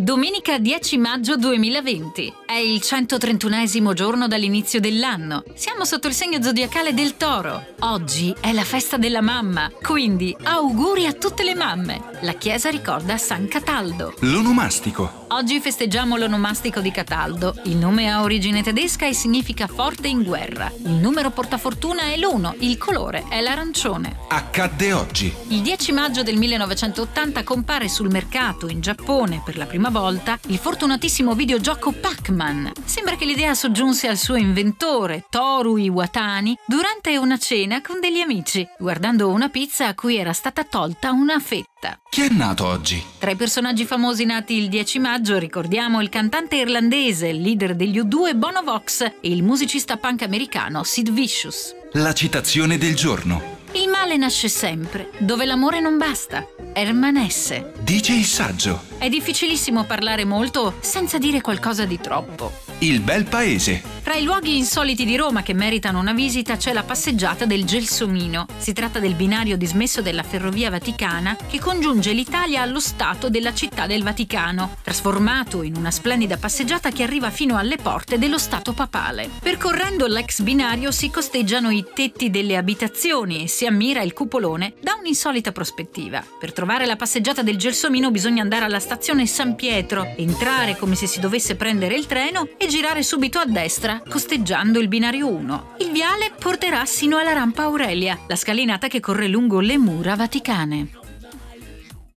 Domenica 10 maggio 2020. È il 131 giorno dall'inizio dell'anno. Siamo sotto il segno zodiacale del toro. Oggi è la festa della mamma, quindi auguri a tutte le mamme. La chiesa ricorda San Cataldo. L'onomastico. Oggi festeggiamo l'onomastico di Cataldo. Il nome ha origine tedesca e significa forte in guerra. Il numero portafortuna è l'1, il colore è l'arancione. Accadde oggi. Il 10 maggio del 1980 compare sul mercato in Giappone per la prima volta il fortunatissimo videogioco Pac-Man. Sembra che l'idea soggiunse al suo inventore, Toru Iwatani, durante una cena con degli amici, guardando una pizza a cui era stata tolta una fetta. Chi è nato oggi? Tra i personaggi famosi nati il 10 maggio ricordiamo il cantante irlandese, il leader degli U2 Bono Vox e il musicista punk americano Sid Vicious. La citazione del giorno. Il male nasce sempre, dove l'amore non basta. Ermanesse. Dice il saggio. È difficilissimo parlare molto senza dire qualcosa di troppo. Il bel paese. Tra i luoghi insoliti di Roma che meritano una visita c'è la passeggiata del Gelsomino. Si tratta del binario dismesso della Ferrovia Vaticana che congiunge l'Italia allo Stato della città del Vaticano, trasformato in una splendida passeggiata che arriva fino alle porte dello Stato papale. Percorrendo l'ex binario si costeggiano i tetti delle abitazioni e si ammira il cupolone da un'insolita prospettiva. Per trovare la passeggiata del Gelsomino bisogna andare alla stazione San Pietro, entrare come se si dovesse prendere il treno e girare subito a destra, costeggiando il binario 1. Il viale porterà sino alla rampa Aurelia, la scalinata che corre lungo le mura vaticane.